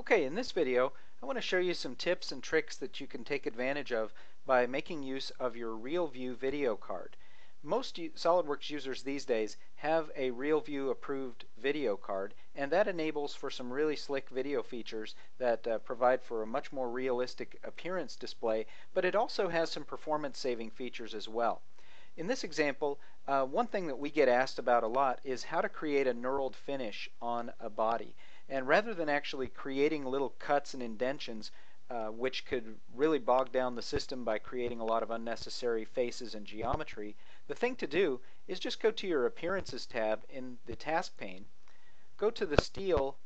Okay, in this video, I want to show you some tips and tricks that you can take advantage of by making use of your RealView video card. Most SOLIDWORKS users these days have a RealView approved video card, and that enables for some really slick video features that uh, provide for a much more realistic appearance display, but it also has some performance saving features as well. In this example, uh, one thing that we get asked about a lot is how to create a knurled finish on a body. And rather than actually creating little cuts and indentions, uh, which could really bog down the system by creating a lot of unnecessary faces and geometry, the thing to do is just go to your Appearances tab in the task pane, go to the Steel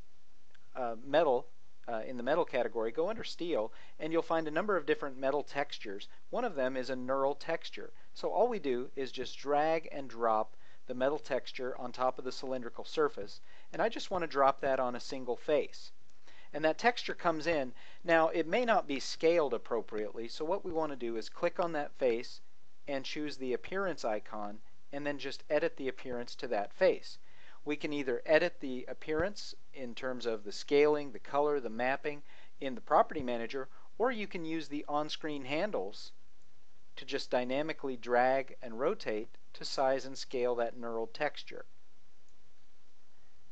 uh, Metal uh, in the metal category, go under steel, and you'll find a number of different metal textures. One of them is a knurled texture. So all we do is just drag and drop the metal texture on top of the cylindrical surface, and I just want to drop that on a single face. And that texture comes in. Now, it may not be scaled appropriately, so what we want to do is click on that face and choose the appearance icon, and then just edit the appearance to that face. We can either edit the appearance in terms of the scaling, the color, the mapping in the property manager, or you can use the on-screen handles to just dynamically drag and rotate to size and scale that knurled texture.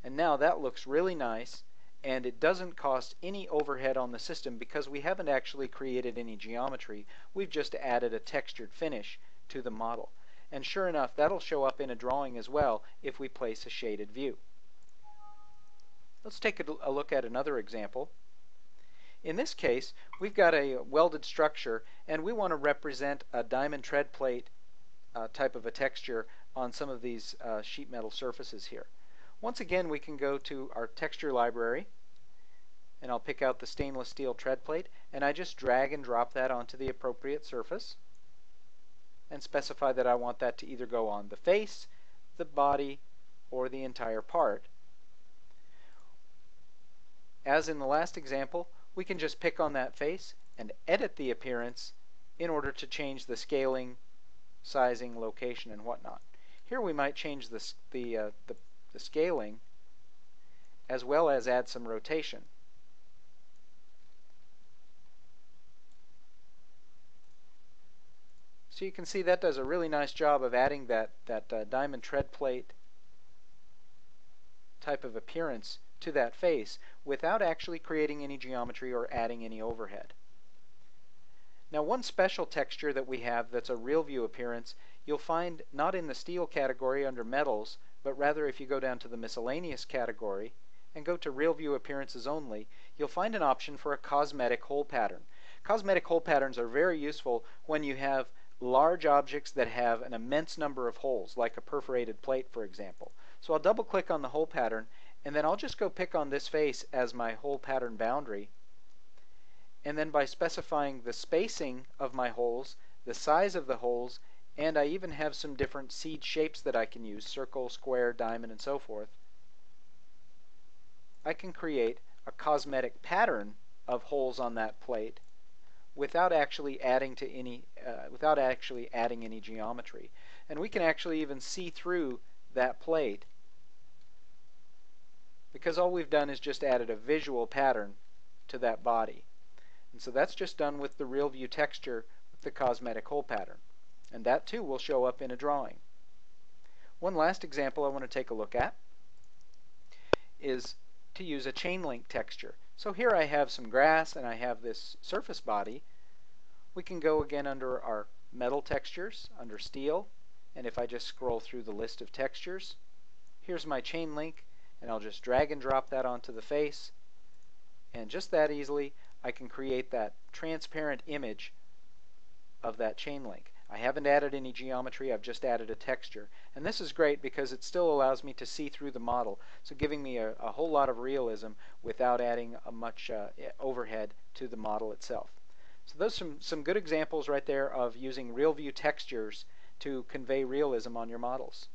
And now that looks really nice and it doesn't cost any overhead on the system because we haven't actually created any geometry. We've just added a textured finish to the model. And sure enough, that'll show up in a drawing as well if we place a shaded view. Let's take a, look at another example. In this case, we've got a welded structure and we want to represent a diamond tread plate uh, type of a texture on some of these uh, sheet metal surfaces here. Once again, we can go to our texture library and I'll pick out the stainless steel tread plate and I just drag and drop that onto the appropriate surface and specify that I want that to either go on the face, the body, or the entire part. As in the last example, we can just pick on that face and edit the appearance in order to change the scaling sizing, location, and whatnot. Here we might change the, the, uh, the, the scaling as well as add some rotation. So you can see that does a really nice job of adding that, that uh, diamond tread plate type of appearance to that face without actually creating any geometry or adding any overhead. Now one special texture that we have that's a real view appearance, you'll find not in the steel category under metals, but rather if you go down to the miscellaneous category and go to real view appearances only, you'll find an option for a cosmetic hole pattern. Cosmetic hole patterns are very useful when you have large objects that have an immense number of holes, like a perforated plate, for example. So I'll double click on the hole pattern, and then I'll just go pick on this face as my hole pattern boundary, and then by specifying the spacing of my holes, the size of the holes, and I even have some different seed shapes that I can use, circle, square, diamond, and so forth, I can create a cosmetic pattern of holes on that plate without actually adding to any uh, without actually adding any geometry. And we can actually even see through that plate because all we've done is just added a visual pattern to that body. And so that's just done with the real view texture with the cosmetic hole pattern. And that too will show up in a drawing. One last example I want to take a look at is to use a chain link texture. So here I have some grass and I have this surface body. We can go again under our metal textures, under steel, and if I just scroll through the list of textures, here's my chain link, and I'll just drag and drop that onto the face, and just that easily I can create that transparent image of that chain link. I haven't added any geometry, I've just added a texture. And this is great because it still allows me to see through the model, so giving me a, a whole lot of realism without adding a much uh, overhead to the model itself. So those are some, some good examples right there of using RealView textures to convey realism on your models.